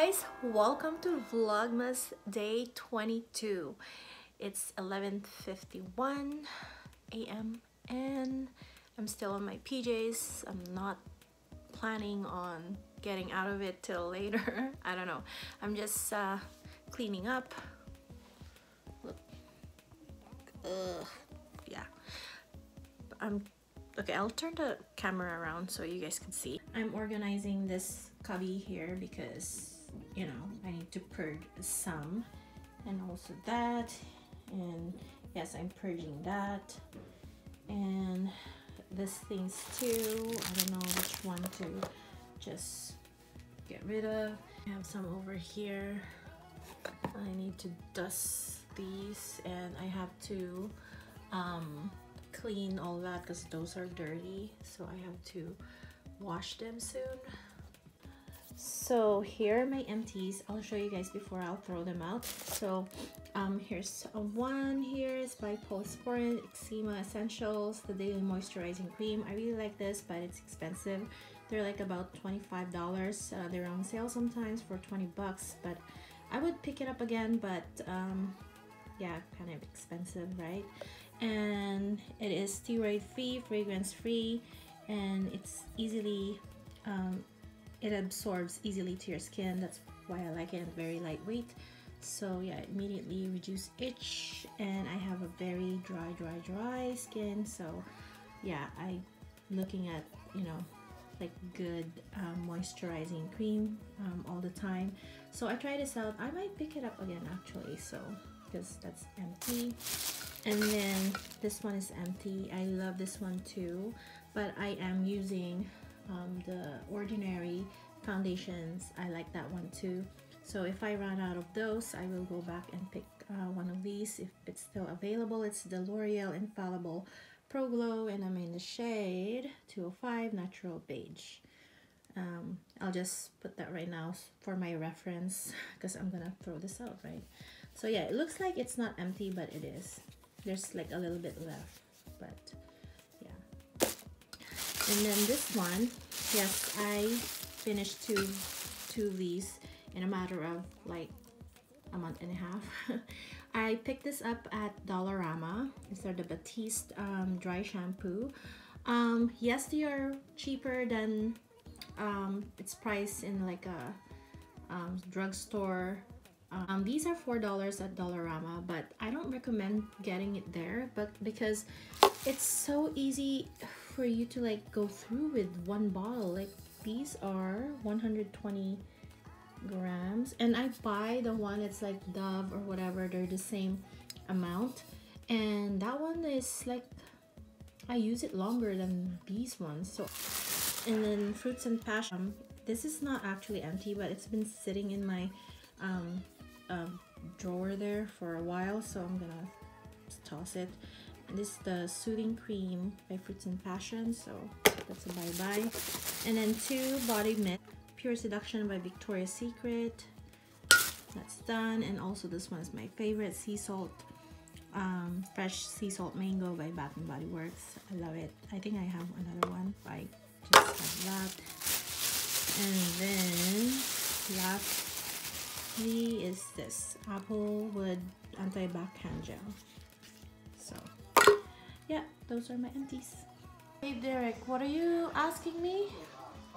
guys welcome to vlogmas day 22 it's 11:51 a.m and i'm still on my pjs i'm not planning on getting out of it till later. I don't know. I'm just uh, cleaning up. Look. Ugh. yeah. I'm okay i'll turn the camera around so you guys can see. I'm organizing this cubby here because you know I need to purge some and also that. And yes I'm purging that. And this things too. I don't know which one to just get rid of. I have some over here. I need to dust these and I have to um, clean all that because those are dirty. So I have to wash them soon so here are my empties. I'll show you guys before i'll throw them out. So um here's one. Here is by Polysporin eczema essentials the daily moisturizing cream. I really like this but it's expensive. They're like about 25 dollars. Uh, they're on sale sometimes for 20 bucks but i would pick it up again but um yeah kind of expensive right? And it is steroid free fragrance free and it's easily um, it absorbs easily to your skin. That's why I like it. Very lightweight. So yeah immediately reduce itch. And I have a very dry dry dry skin. So yeah I looking at you know like good um, moisturizing cream um, all the time. So I try this out. I might pick it up again actually. So because that's empty. And then this one is empty. I love this one too. But I am using um, the ordinary foundations. I like that one too. So if I run out of those I will go back and pick uh, one of these. If it's still available it's the L'Oreal Infallible Pro Glow and I'm in the shade 205 Natural Beige. Um, I'll just put that right now for my reference because I'm gonna throw this out right? So yeah it looks like it's not empty but it is. There's like a little bit left but and then this one yes I finished two two of these in a matter of like a month and a half. I picked this up at Dollarama. These are the Batiste um, dry shampoo. Um, yes they are cheaper than um, its price in like a um, drugstore. Um, these are four dollars at Dollarama but I don't recommend getting it there but because it's so easy for you to like go through with one bottle. Like these are 120 grams and I buy the one it's like Dove or whatever they're the same amount. And that one is like I use it longer than these ones so. And then fruits and passion this is not actually empty but it's been sitting in my um, um, drawer there for a while so I'm gonna toss it this is the soothing cream by fruits and passion so that's a bye-bye. And then two body mist pure seduction by victoria's secret. That's done. And also this one is my favorite sea salt um, fresh sea salt mango by bath body works. I love it. I think i have another one. I just have that. And then lastly is this applewood anti-bac hand gel. So those are my empties Hey Deric, what are you asking me?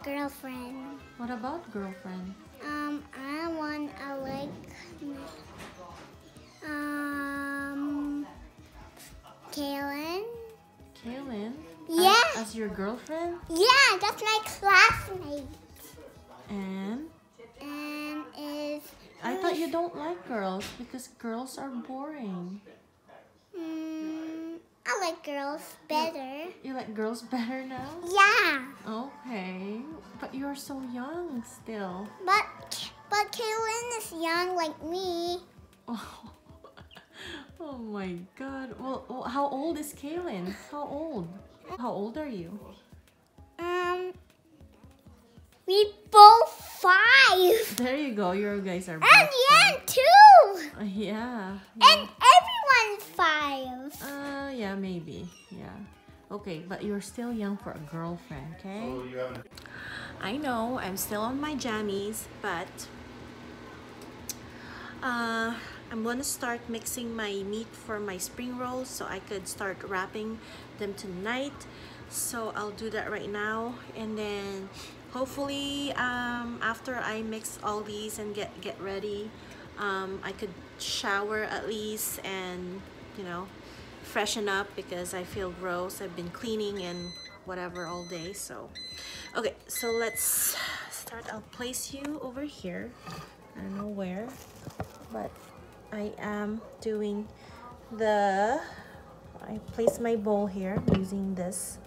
Girlfriend. What about girlfriend? Um, I want a like um Kaylin. Kaylin? Yeah. As, as your girlfriend? Yeah, that's my classmate. And? And is I thought you don't like girls because girls are boring. I like girls better. You like girls better now? Yeah. Okay. But you're so young still. But but Kaylin is young like me. Oh. oh my god. Well, how old is Kaylin? How old? How old are you? Um we both five. There you go. You guys are And Yan too. Uh, yeah. And everyone's five. Uh, yeah, maybe. Yeah. Okay, but you're still young for a girlfriend, okay? I know, I'm still on my jammies, but uh, I'm gonna start mixing my meat for my spring rolls so I could start wrapping them tonight so I'll do that right now and then hopefully um, after I mix all these and get get ready um, I could shower at least and you know freshen up because I feel gross. I've been cleaning and whatever all day so. Okay so let's start. I'll place you over here. I don't know where but I am doing the I place my bowl here using this.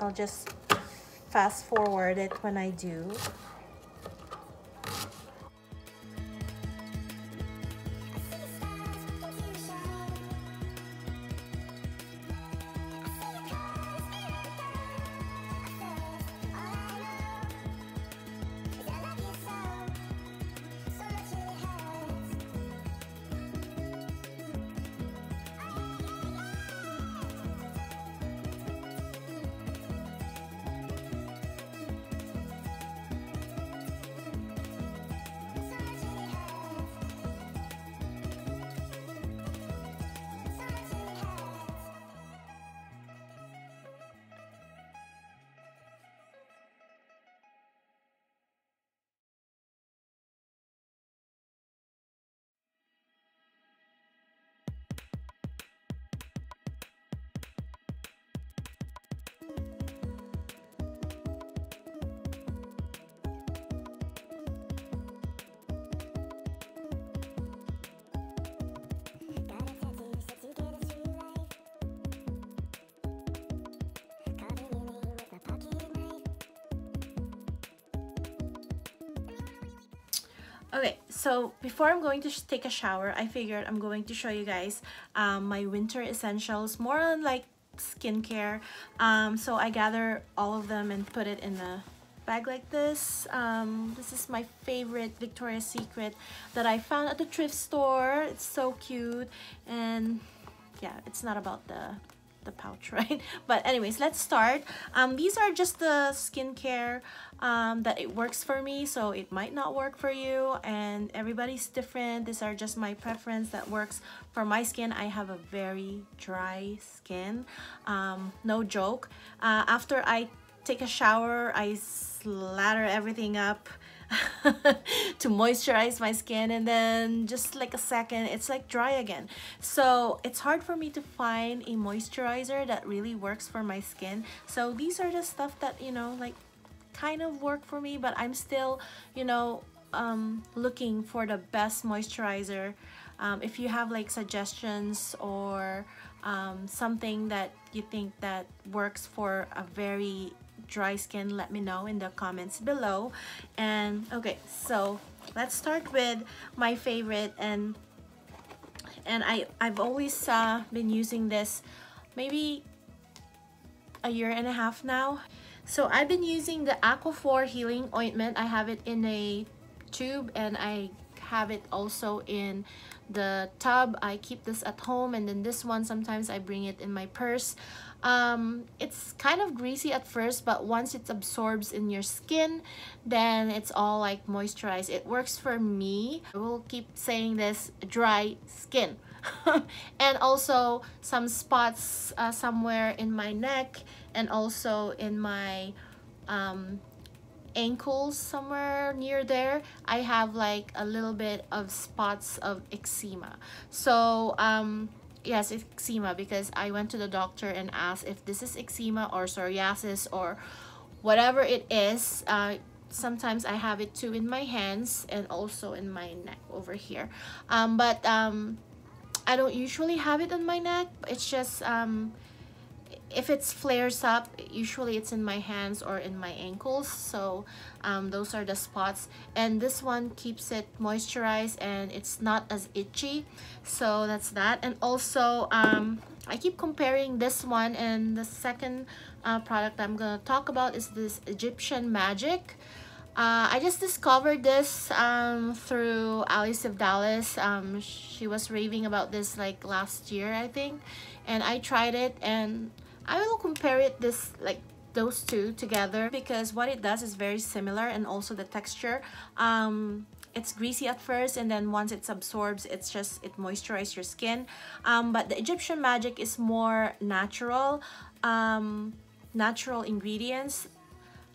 I'll just fast forward it when I do Okay, so before I'm going to take a shower, I figured I'm going to show you guys um, my winter essentials, more on like skincare. Um, so I gather all of them and put it in a bag like this. Um, this is my favorite Victoria's Secret that I found at the thrift store. It's so cute and yeah, it's not about the the pouch right? But anyways let's start. Um these are just the skincare um that it works for me so it might not work for you and everybody's different. These are just my preference that works for my skin. I have a very dry skin um no joke. Uh, after i take a shower i slather everything up to moisturize my skin and then just like a second it's like dry again. So it's hard for me to find a moisturizer that really works for my skin. So these are the stuff that you know like kind of work for me but I'm still you know um, looking for the best moisturizer. Um, if you have like suggestions or um, something that you think that works for a very dry skin let me know in the comments below. And okay so let's start with my favorite. And and I I've always uh, been using this maybe a year and a half now. So I've been using the Aquaphor healing ointment. I have it in a tube and I have it also in the tub. I keep this at home and then this one sometimes I bring it in my purse um, it's kind of greasy at first but once it absorbs in your skin then it's all like moisturized. It works for me. I will keep saying this dry skin. And also some spots uh, somewhere in my neck and also in my um, ankles somewhere near there I have like a little bit of spots of eczema. So um yes eczema because I went to the doctor and asked if this is eczema or psoriasis or whatever it is. Uh, sometimes I have it too in my hands and also in my neck over here. Um, but um, I don't usually have it on my neck. It's just um, if it flares up usually it's in my hands or in my ankles. So um, those are the spots. And this one keeps it moisturized and it's not as itchy. So that's that. And also um, I keep comparing this one and the second uh, product I'm gonna talk about is this Egyptian Magic. Uh, I just discovered this um, through Alice of Dallas. Um, she was raving about this like last year, I think. And I tried it and I will compare it this like those two together because what it does is very similar and also the texture um, it's greasy at first and then once it absorbs it's just it moisturizes your skin. Um, but the Egyptian magic is more natural um, natural ingredients.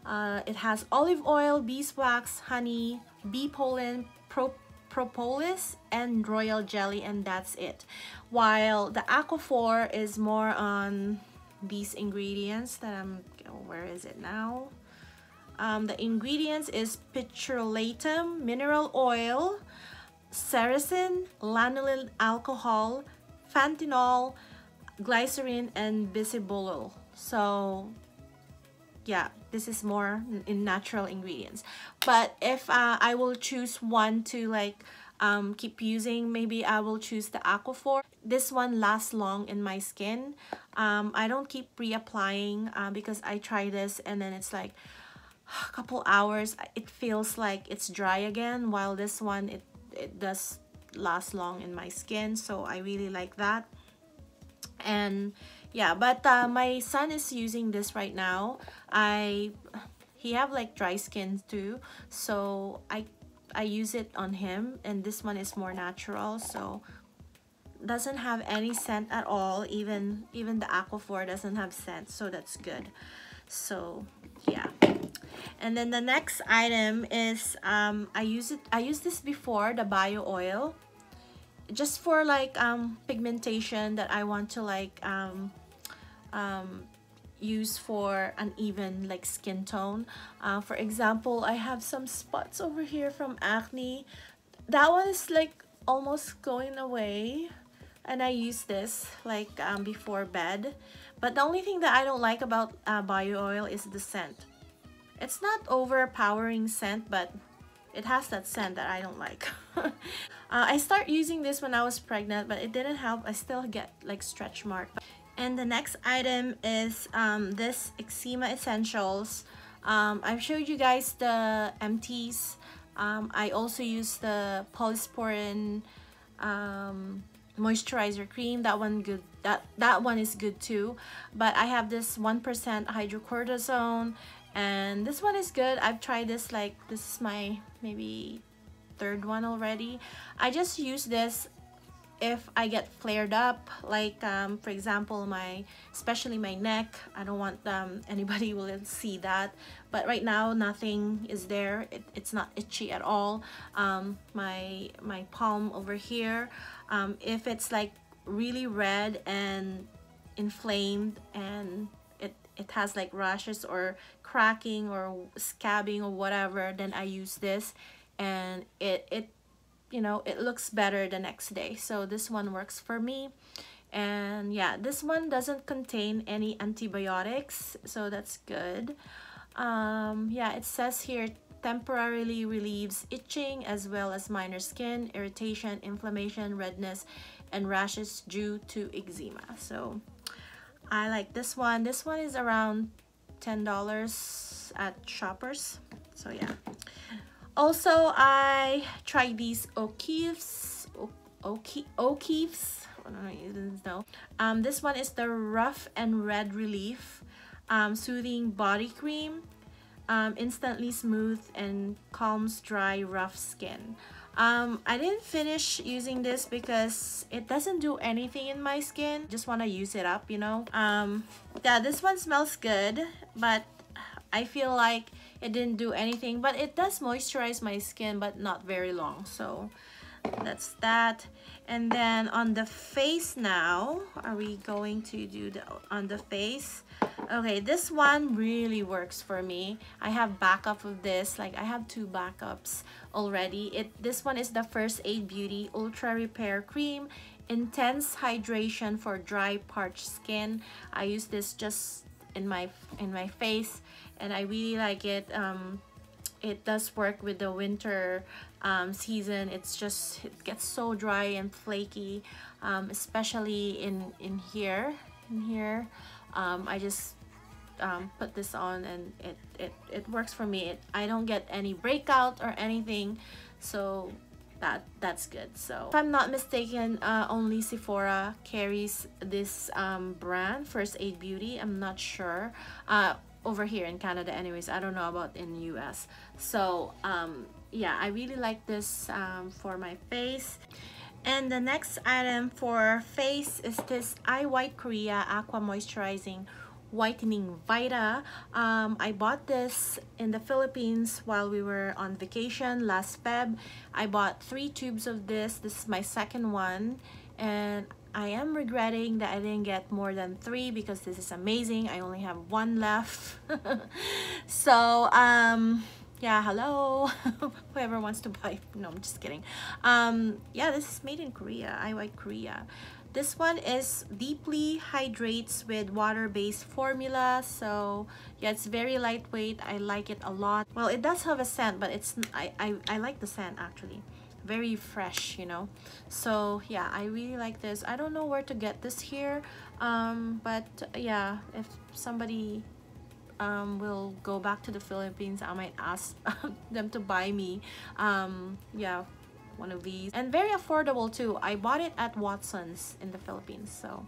Uh, it has olive oil beeswax honey bee pollen pro propolis and royal jelly and that's it. While the aquaphor is more on these ingredients that I'm where is it now? Um, the ingredients is petrolatum mineral oil ceresin lanolin alcohol panthenol glycerin and bisabolol so yeah this is more in natural ingredients. But if uh, I will choose one to like um, keep using. Maybe I will choose the Aquaphor. This one lasts long in my skin. Um, I don't keep reapplying uh, because I try this and then it's like a couple hours it feels like it's dry again while this one it, it does last long in my skin so I really like that. And yeah but uh, my son is using this right now. I he have like dry skin too so I I use it on him and this one is more natural so doesn't have any scent at all. Even even the aquaphor doesn't have scent so that's good. So yeah. And then the next item is um i use it i used this before the bio oil just for like um pigmentation that i want to like um um use for an even like skin tone. Uh, for example I have some spots over here from acne. That one is like almost going away and I use this like um, before bed. But the only thing that I don't like about uh, bio oil is the scent. It's not overpowering scent but it has that scent that I don't like. Uh, I start using this when I was pregnant but it didn't help. I still get like stretch mark and the next item is um, this eczema essentials. Um, I've showed you guys the empties um, I also use the polysporin um, moisturizer cream. That one good that that one is good too. But I have this 1% hydrocortisone and this one is good. I've tried this like this is my maybe third one already. I just use this if I get flared up like um, for example my especially my neck I don't want um, anybody will see that. But right now nothing is there. It, it's not itchy at all. Um, my my palm over here um, if it's like really red and inflamed and it it has like rashes or cracking or scabbing or whatever then I use this. And it it you know it looks better the next day. So this one works for me. And yeah this one doesn't contain any antibiotics so that's good. Um yeah it says here temporarily relieves itching as well as minor skin irritation inflammation redness and rashes due to eczema. So i like this one. This one is around ten dollars at shoppers. So yeah also i tried these o'keeffe's o'keeffe's i don't know um this one is the rough and red relief um, soothing body cream um, instantly smooth and calms dry rough skin. Um, I didn't finish using this because it doesn't do anything in my skin. Just want to use it up you know? Um, yeah this one smells good but I feel like it didn't do anything but it does moisturize my skin but not very long so that's that. And then on the face now are we going to do the on the face? Okay this one really works for me. I have backup of this like i have two backups already. It this one is the first aid beauty ultra repair cream intense hydration for dry parched skin. I use this just in my in my face and I really like it um, it does work with the winter um, season. It's just it gets so dry and flaky um, especially in in here in here. Um, I just um, put this on and it, it, it works for me. It, I don't get any breakout or anything so that that's good. So if i'm not mistaken uh, only sephora carries this um, brand first aid beauty. I'm not sure. Uh, over here in Canada anyways. I don't know about in the US so um, yeah I really like this um, for my face. And the next item for face is this iWhite Korea Aqua Moisturizing whitening vita. Um, i bought this in the philippines while we were on vacation last feb. I bought three tubes of this. This is my second one. And i am regretting that i didn't get more than three because this is amazing i only have one left so um yeah hello whoever wants to buy no i'm just kidding um yeah this is made in korea i like korea this one is deeply hydrates with water-based formula. So yeah, it's very lightweight. I like it a lot. Well, it does have a scent, but it's I, I, I like the scent actually. Very fresh, you know. So yeah, I really like this. I don't know where to get this here. Um, but yeah, if somebody um, will go back to the Philippines, I might ask them to buy me. Um, yeah, one of these and very affordable too i bought it at watson's in the philippines so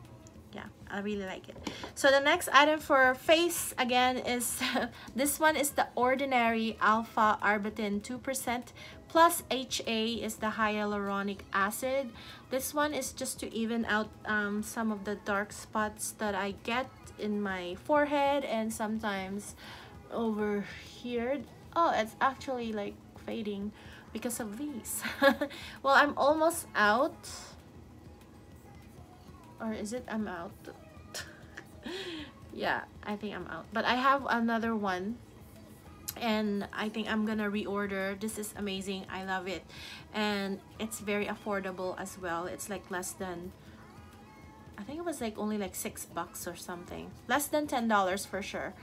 yeah i really like it so the next item for face again is this one is the ordinary alpha arbutin 2% plus ha is the hyaluronic acid this one is just to even out um, some of the dark spots that i get in my forehead and sometimes over here oh it's actually like fading because of these. well, I'm almost out. Or is it I'm out? yeah, I think I'm out. But I have another one and I think I'm gonna reorder. This is amazing. I love it. And it's very affordable as well. It's like less than I think it was like only like six bucks or something. Less than ten dollars for sure.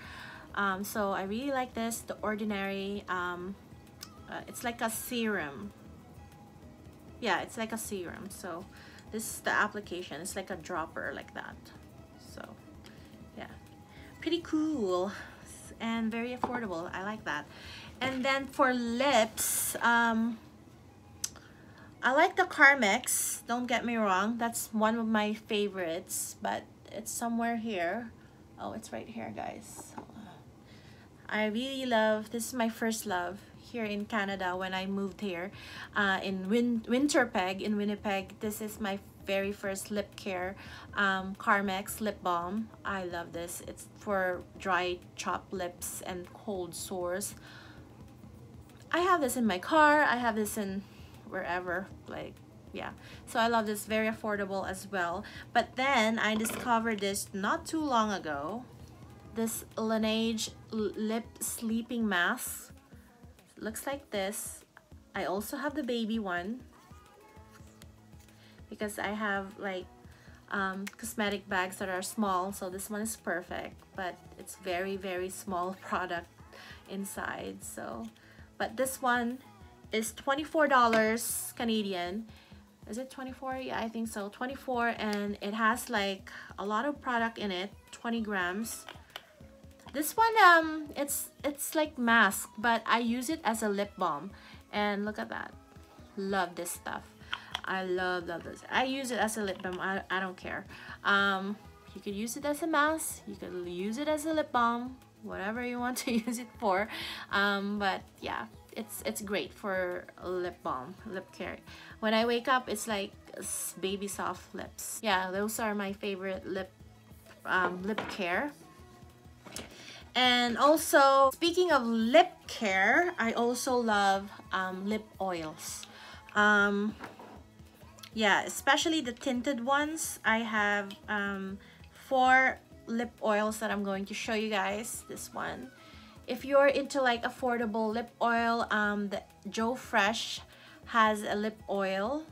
Um, so I really like this, the ordinary um, uh, it's like a serum yeah it's like a serum so this is the application. It's like a dropper like that. So yeah. Pretty cool and very affordable. I like that. And then for lips um I like the Carmex. Don't get me wrong. That's one of my favorites but it's somewhere here. Oh it's right here guys I really love this is my first love here in Canada when I moved here uh, in Win Winterpeg in Winnipeg. This is my very first lip care um, Carmex lip balm. I love this. It's for dry chapped lips and cold sores. I have this in my car. I have this in wherever like yeah so I love this very affordable as well but then I discovered this not too long ago this Laneige lip sleeping mask. Looks like this. I also have the baby one. Because I have like um, cosmetic bags that are small so this one is perfect. But it's very very small product inside so. But this one is $24 Canadian. Is it 24 yeah I think so. 24 and it has like a lot of product in it. 20 grams this one, um, it's it's like mask, but I use it as a lip balm. And look at that. Love this stuff. I love, love this. I use it as a lip balm. I, I don't care. Um, you could use it as a mask. You could use it as a lip balm. Whatever you want to use it for. Um, but yeah, it's it's great for lip balm, lip care. When I wake up, it's like baby soft lips. Yeah, those are my favorite lip um, lip care and also, speaking of lip care, I also love um, lip oils. Um, yeah, especially the tinted ones. I have um, four lip oils that I'm going to show you guys. This one. If you're into like affordable lip oil, um, the Joe Fresh has a lip oil.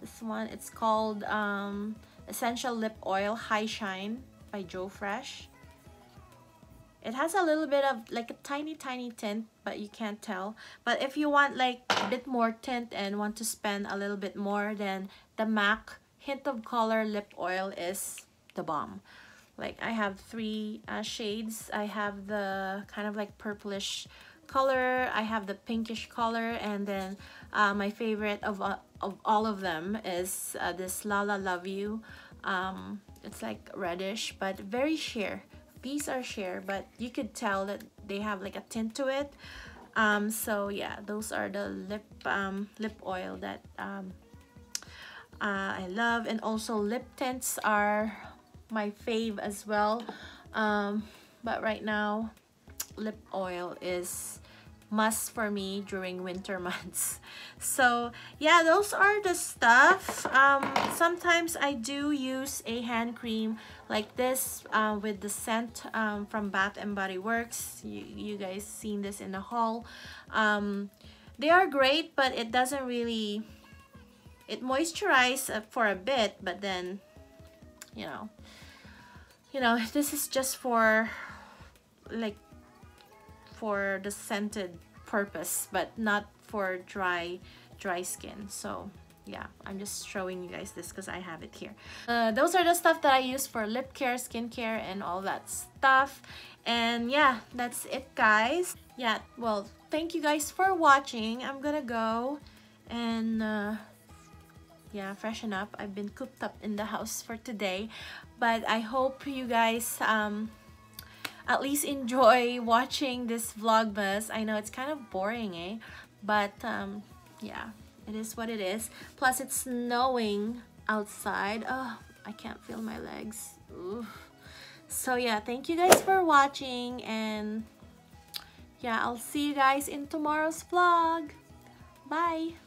This one, it's called um, Essential Lip Oil High Shine by Joe Fresh. It has a little bit of like a tiny tiny tint but you can't tell. But if you want like a bit more tint and want to spend a little bit more then the MAC Hint of Color Lip Oil is the bomb. Like I have three uh, shades. I have the kind of like purplish color. I have the pinkish color and then uh, my favorite of, uh, of all of them is uh, this Lala Love You. Um, it's like reddish but very sheer these are sheer but you could tell that they have like a tint to it. Um, so yeah those are the lip um, lip oil that um, uh, I love. And also lip tints are my fave as well. Um, but right now lip oil is must for me during winter months. So yeah those are the stuff. Um sometimes i do use a hand cream like this uh, with the scent um, from bath and body works. You, you guys seen this in the haul um they are great but it doesn't really it moisturizes uh, for a bit but then you know you know this is just for like for the scented purpose but not for dry dry skin. So yeah i'm just showing you guys this because i have it here. Uh, those are the stuff that i use for lip care skincare and all that stuff. And yeah that's it guys. Yeah well thank you guys for watching. I'm gonna go and uh, yeah freshen up. I've been cooped up in the house for today. But i hope you guys um at least enjoy watching this vlogmas i know it's kind of boring eh? But um yeah it is what it is. Plus it's snowing outside. Oh i can't feel my legs. Ooh. so yeah thank you guys for watching and yeah i'll see you guys in tomorrow's vlog. Bye